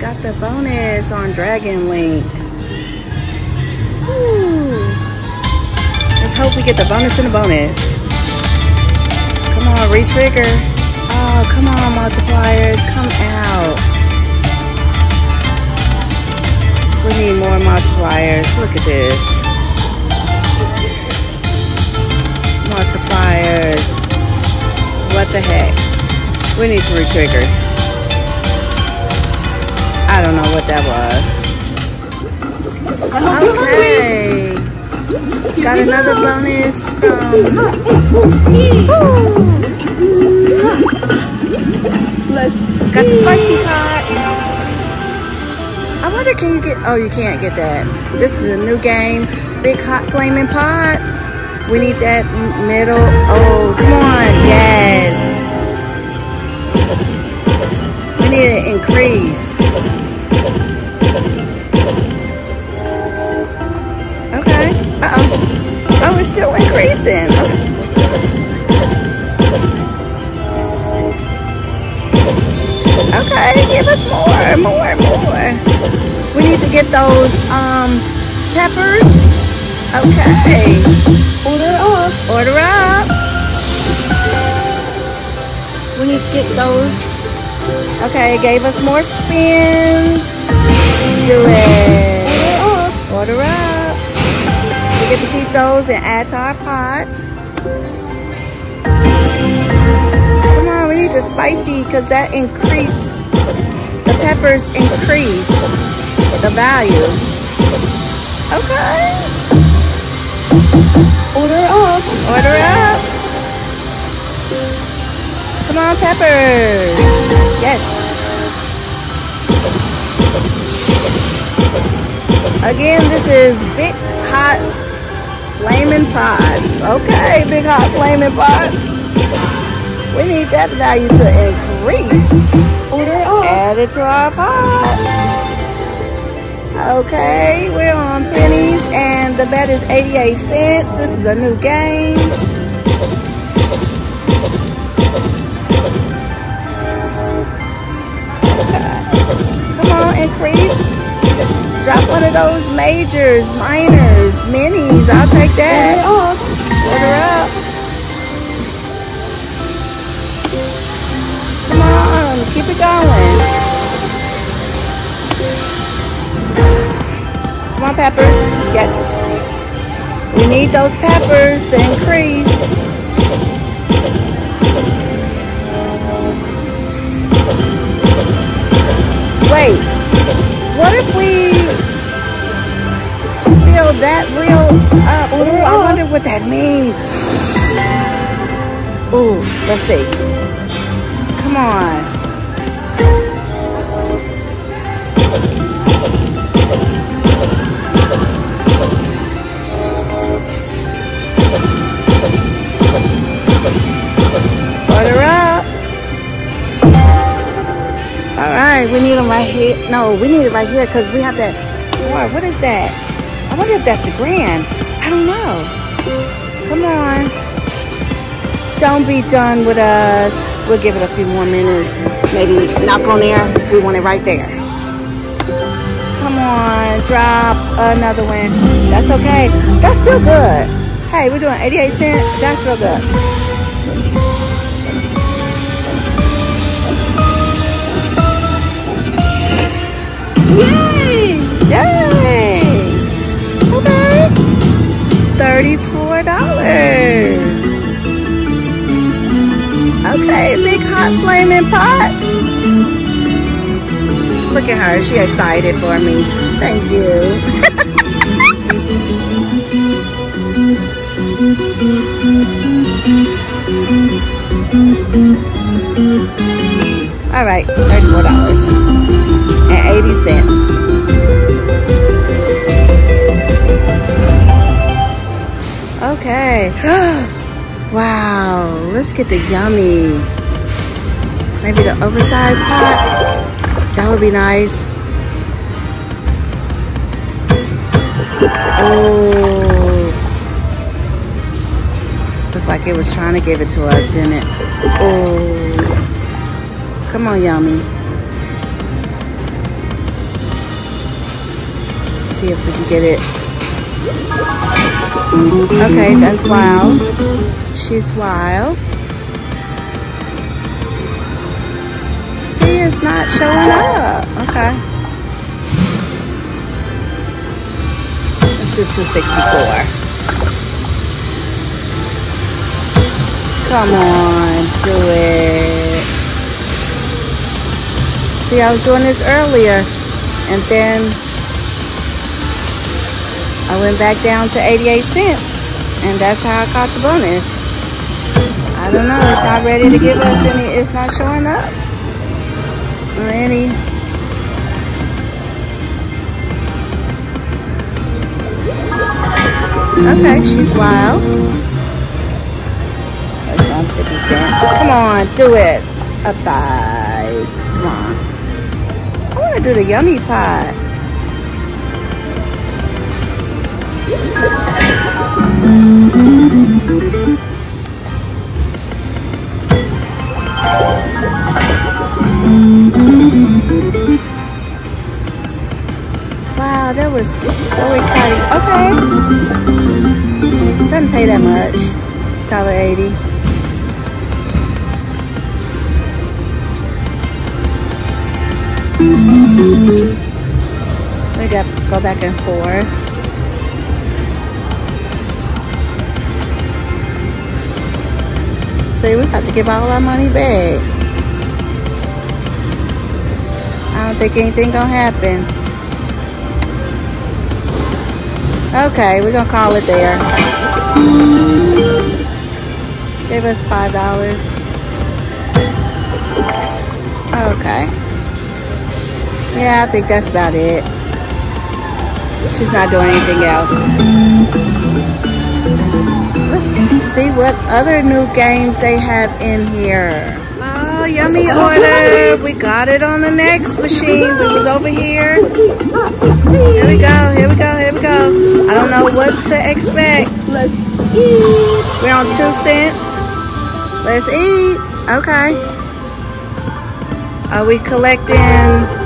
Got the bonus on Dragon Link. Let's hope we get the bonus and the bonus. Come on, retrigger. Oh, come on, multipliers. Come out. We need more multipliers. Look at this. Multipliers. What the heck? We need some retriggers. I don't know what that was. Okay. Got another bonus from. Got the spicy pot. I wonder, can you get? Oh, you can't get that. This is a new game. Big hot flaming pots. We need that middle. Oh, come on. Yes. We need to increase. Okay. Uh-oh. Oh, it's still increasing. Okay. Okay, give us more, more, more. We need to get those um peppers. Okay. Order up. Order up. We need to get those. Okay, it gave us more spins. Do it. Order up. Order up. We get to keep those and add to our pot. Come on, we need the spicy because that increase. The peppers increase the value. Okay. Order up. Order up. Come on, peppers. Yes. Again, this is Big Hot Flaming Pots. Okay, Big Hot Flaming Pots. We need that value to increase. Order up. Add it to our pot. Okay, we're on pennies and the bet is 88 cents. This is a new game. Come on, increase. Drop one of those majors, minors, minis. I'll take that. Order up. Come on, keep it going. Come on, peppers. Yes. We need those peppers to increase. Wait, what if we that real up? Ooh, I wonder what that means. Ooh, let's see. Come on. Order up. All right, we need them right here. No, we need it right here because we have that. What is that? I wonder if that's a grand. I don't know. Come on. Don't be done with us. We'll give it a few more minutes. Maybe knock on there. We want it right there. Come on, drop another one. That's okay. That's still good. Hey, we're doing 88 cents. That's real good. Yay! colors. Okay, big hot flaming pots. Look at her, she excited for me. Thank you. All right, $34.80. Okay. wow. Let's get the yummy. Maybe the oversized pot. That would be nice. Oh. Looked like it was trying to give it to us, didn't it? Oh. Come on, yummy. see if we can get it. Okay, that's wild. She's wild. C is not showing up. Okay. Let's do 264. Come on, do it. See, I was doing this earlier, and then I went back down to 88 cents, and that's how I caught the bonus. I don't know, it's not ready to give us any, it's not showing up. Or any. Okay, she's wild. 50 cents. Come on, do it. Upsize. Come on. I want to do the yummy pot. Wow, that was so exciting. Okay. Doesn't pay that much. $1.80. We got go back and forth. See, we got to give all our money back. I don't think anything gonna happen. Okay, we're gonna call it there. Give us five dollars. Okay. Yeah, I think that's about it. She's not doing anything else. See what other new games they have in here. Oh, yummy order. We got it on the next machine. We was over here. Here we go, here we go, here we go. I don't know what to expect. Let's eat. We're on two cents. Let's eat. Okay. Are we collecting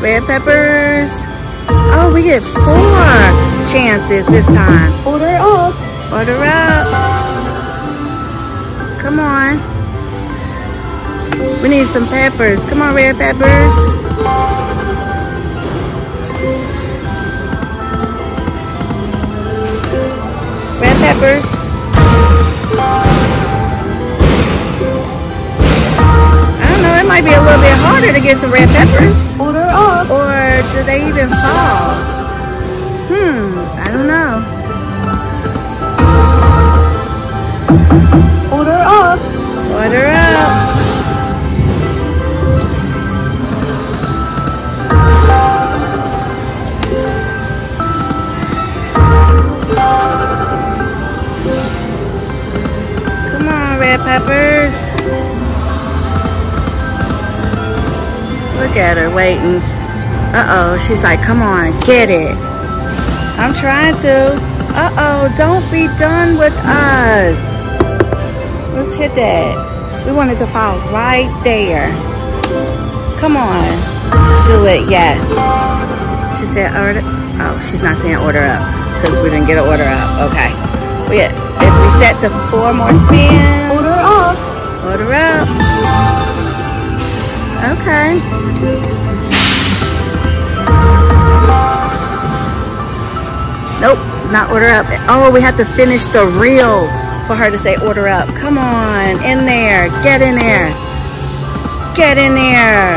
Red peppers. Oh, we get four chances this time. Order up. Order up. Come on. We need some peppers. Come on, red peppers. Red peppers. I don't know, it might be a little bit harder to get some red peppers. Order up. Or do they even fall? Hmm, I don't know. Order up. Come on, red peppers. Look at her waiting. Uh-oh, she's like, come on, get it. I'm trying to. Uh-oh, don't be done with us. Let's hit that. We want it to fall right there. Come on. Do it, yes. She said order. Oh, she's not saying order up because we didn't get an order up. Okay. We, if we set to four more spins. Order up. Order up. Okay. Nope, not order up. Oh, we have to finish the reel for her to say order up. Come on, in there. Get in there. Get in there.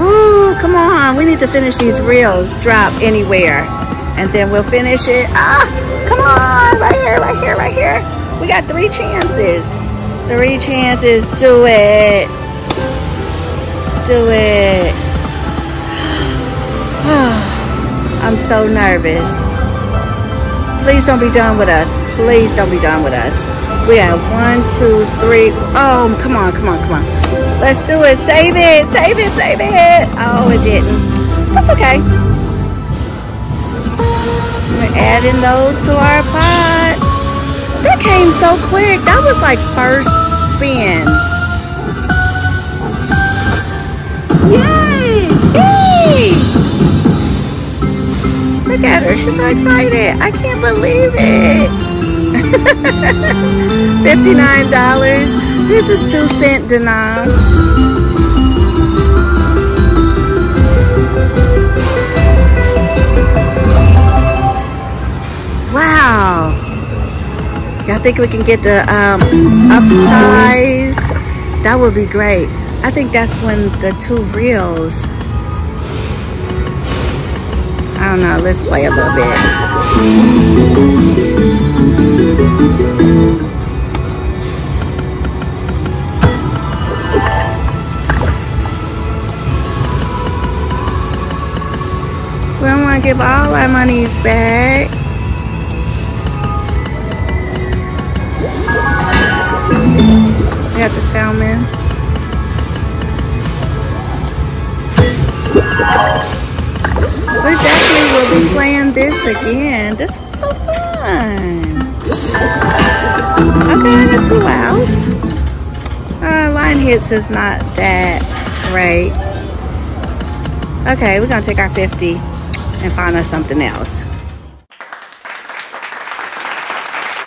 Ooh, come on. We need to finish these reels. Drop anywhere. And then we'll finish it. Ah, come on. Right here, right here, right here. We got three chances. Three chances. Do it. Do it. I'm so nervous. Please don't be done with us. Please don't be done with us. We have one, two, three. Oh, come on, come on, come on. Let's do it. Save it. Save it. Save it. Oh, it didn't. That's okay. We're adding those to our pot. That came so quick. That was like first spin. She's so excited. I can't believe it. $59. This is two cent denom. Wow. Y'all think we can get the um, upsize? That would be great. I think that's when the two reels. Don't know. Let's play a little bit. We don't want to give all our monies back. We got the salmon. We definitely will be playing this again. This was so fun. Okay, I got two. Uh, line hits is not that great. Okay, we're gonna take our 50 and find us something else.